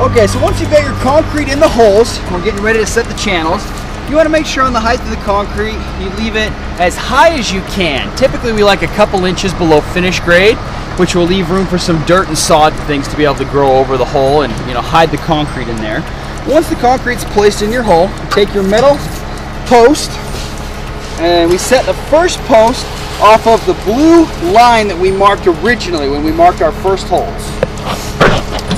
Okay, so once you've got your concrete in the holes, we're getting ready to set the channels. You want to make sure on the height of the concrete, you leave it as high as you can. Typically we like a couple inches below finish grade, which will leave room for some dirt and sod things to be able to grow over the hole and you know hide the concrete in there. Once the concrete's placed in your hole, take your metal post and we set the first post off of the blue line that we marked originally when we marked our first holes.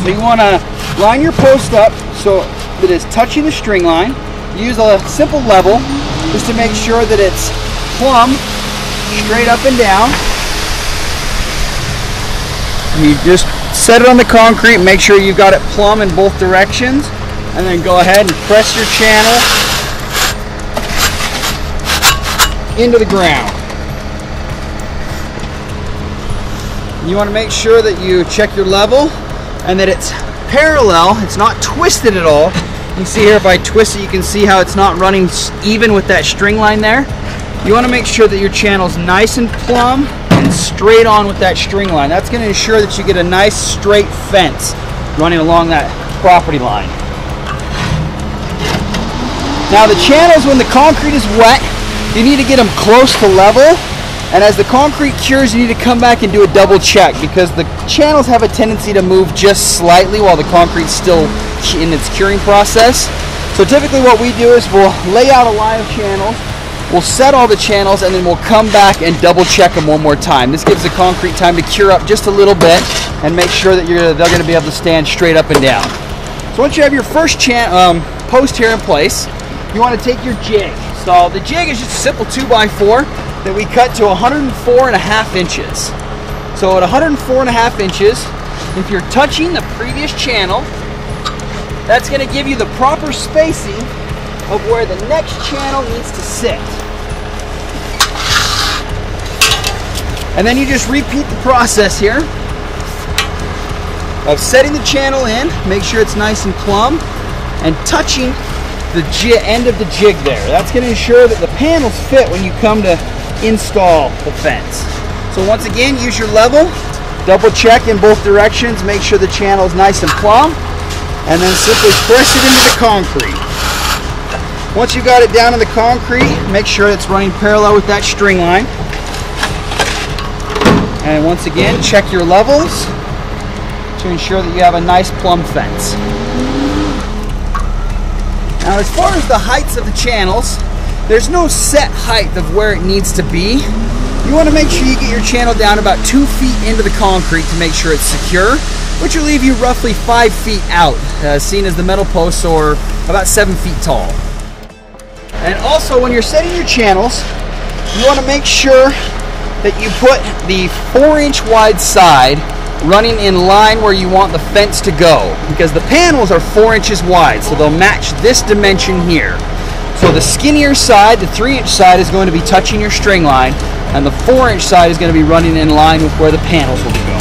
So you want to line your post up so that it's touching the string line. Use a simple level just to make sure that it's plumb, straight up and down. You just set it on the concrete, make sure you've got it plumb in both directions, and then go ahead and press your channel into the ground. You want to make sure that you check your level and that it's parallel, it's not twisted at all. You can see here if I twist it, you can see how it's not running even with that string line there. You want to make sure that your channel's nice and plumb and straight on with that string line. That's going to ensure that you get a nice straight fence running along that property line. Now the channels, when the concrete is wet, you need to get them close to level and as the concrete cures, you need to come back and do a double check because the channels have a tendency to move just slightly while the concrete's still in its curing process. So typically what we do is we'll lay out a line of channels, we'll set all the channels, and then we'll come back and double check them one more time. This gives the concrete time to cure up just a little bit and make sure that you're, they're going to be able to stand straight up and down. So once you have your first um, post here in place, you want to take your jig. So the jig is just a simple 2x4 that we cut to 104 and a half inches. So at 104 and a half inches, if you're touching the previous channel, that's going to give you the proper spacing of where the next channel needs to sit. And then you just repeat the process here of setting the channel in, make sure it's nice and plumb, and touching the end of the jig there. That's going to ensure that the panels fit when you come to install the fence. So once again, use your level, double check in both directions, make sure the channel is nice and plumb, and then simply press it into the concrete. Once you've got it down in the concrete, make sure it's running parallel with that string line. And once again, check your levels to ensure that you have a nice plumb fence. Now as far as the heights of the channels, there's no set height of where it needs to be. You want to make sure you get your channel down about two feet into the concrete to make sure it's secure, which will leave you roughly five feet out, uh, seen as the metal posts are about seven feet tall. And also when you're setting your channels, you want to make sure that you put the four inch wide side running in line where you want the fence to go because the panels are four inches wide so they'll match this dimension here so the skinnier side, the 3 inch side, is going to be touching your string line, and the 4 inch side is going to be running in line with where the panels will be